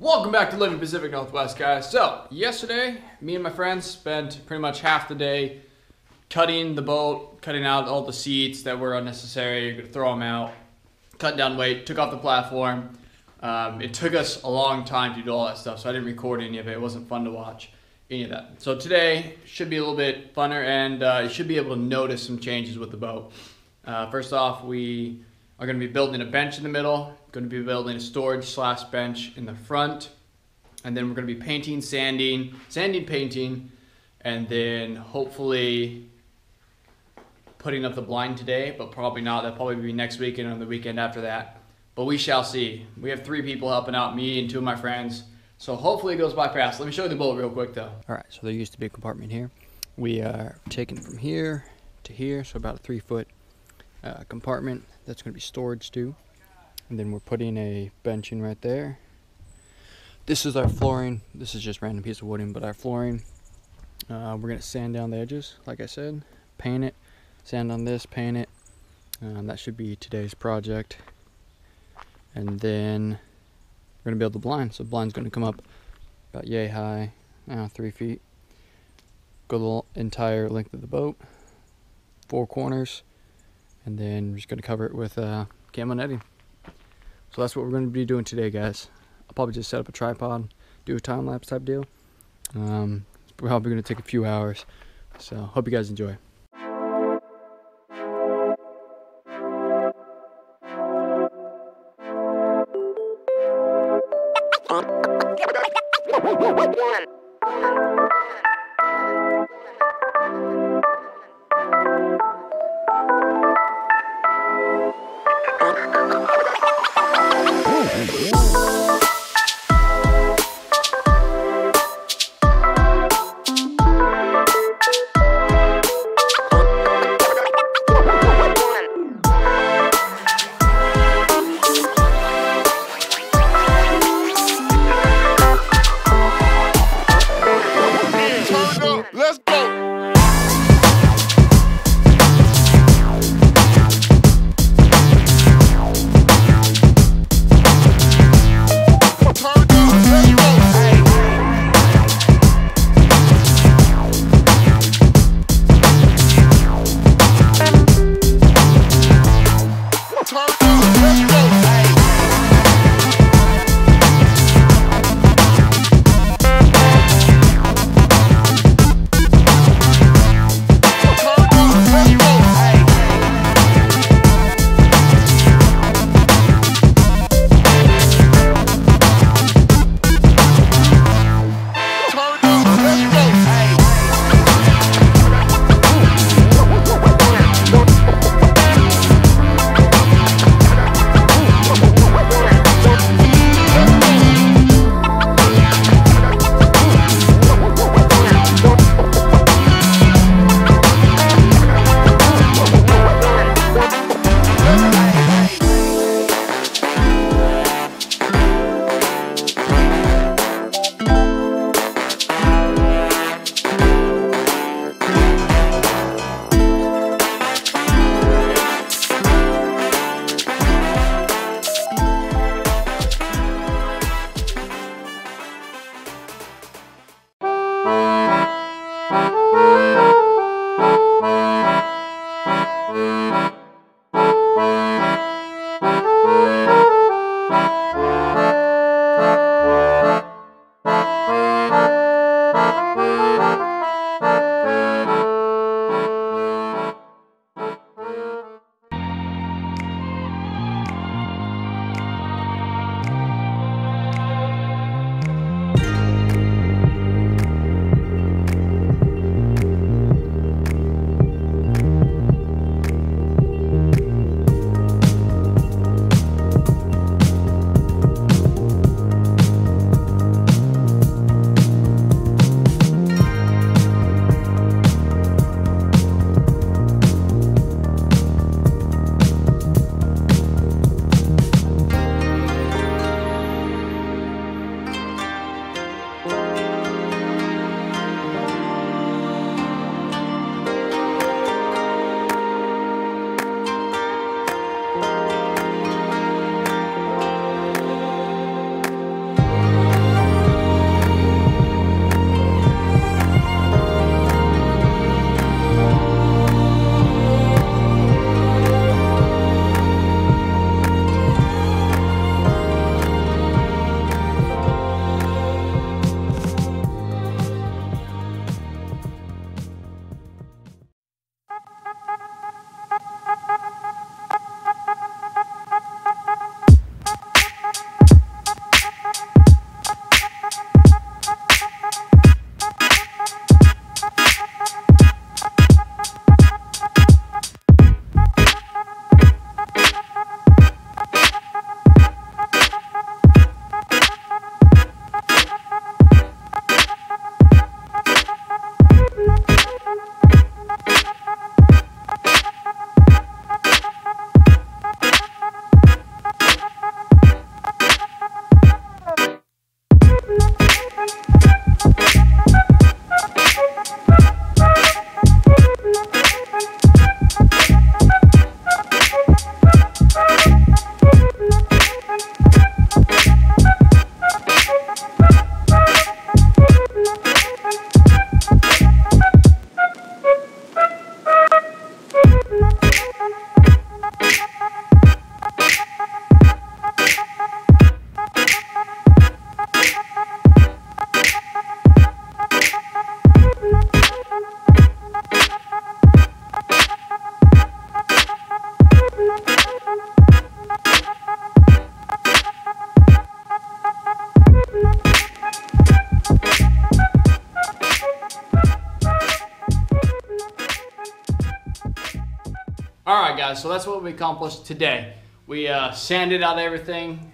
Welcome back to Living Pacific Northwest, guys. So, yesterday, me and my friends spent pretty much half the day cutting the boat, cutting out all the seats that were unnecessary, You're gonna throw them out, cut down weight, took off the platform. Um, it took us a long time to do all that stuff, so I didn't record any of it. It wasn't fun to watch any of that. So today should be a little bit funner, and uh, you should be able to notice some changes with the boat. Uh, first off, we are going to be building a bench in the middle, going to be building a storage slash bench in the front, and then we're going to be painting, sanding, sanding, painting, and then hopefully putting up the blind today, but probably not. That'll probably be next weekend or the weekend after that. But we shall see. We have three people helping out, me and two of my friends. So hopefully it goes by fast. Let me show you the boat real quick though. All right, so there used to be a compartment here. We are taking from here to here, so about a three foot uh, compartment that's going to be storage too. And then we're putting a bench in right there. This is our flooring. This is just random piece of wooden, but our flooring. Uh, we're going to sand down the edges, like I said, paint it, sand on this, paint it. Um, that should be today's project. And then we're going to build the blind. So the blind's going to come up about yay high, uh, three feet. Go the entire length of the boat, four corners, and then we're just going to cover it with uh, camo netting. So that's what we're going to be doing today, guys. I'll probably just set up a tripod, do a time lapse type deal. Um, it's probably going to take a few hours. So hope you guys enjoy. Guys. So that's what we accomplished today. We uh, sanded out everything.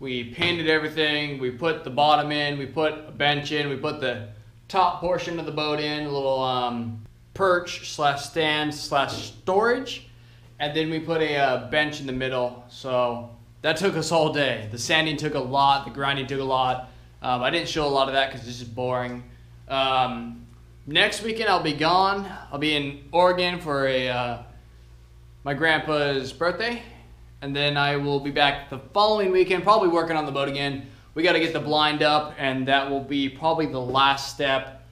We painted everything. We put the bottom in. We put a bench in. We put the top portion of the boat in, a little um, perch slash stand slash storage, and then we put a uh, bench in the middle. So that took us all day. The sanding took a lot. The grinding took a lot. Um, I didn't show a lot of that because it's just boring. Um, next weekend I'll be gone. I'll be in Oregon for a uh, my grandpa's birthday, and then I will be back the following weekend, probably working on the boat again. We got to get the blind up, and that will be probably the last step.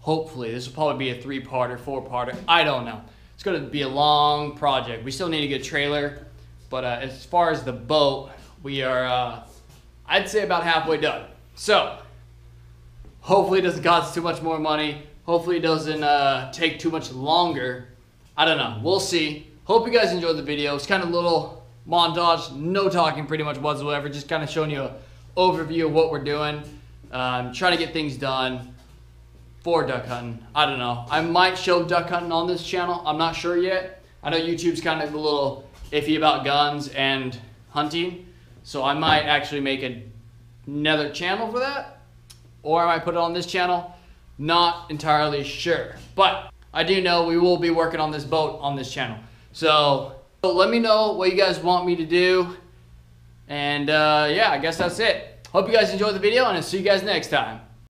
Hopefully, this will probably be a three-parter, four-parter. I don't know. It's going to be a long project. We still need to get a trailer, but uh, as far as the boat, we are, uh, I'd say, about halfway done. So, hopefully, it doesn't cost too much more money. Hopefully, it doesn't uh, take too much longer. I don't know. We'll see. Hope you guys enjoyed the video. It's kind of a little montage, no talking pretty much whatsoever, just kind of showing you an overview of what we're doing. Um, trying to get things done for duck hunting. I don't know. I might show duck hunting on this channel. I'm not sure yet. I know YouTube's kind of a little iffy about guns and hunting, so I might actually make a, another channel for that, or I might put it on this channel. Not entirely sure, but I do know we will be working on this boat on this channel. So, so let me know what you guys want me to do. And uh, yeah, I guess that's it. Hope you guys enjoyed the video and I'll see you guys next time.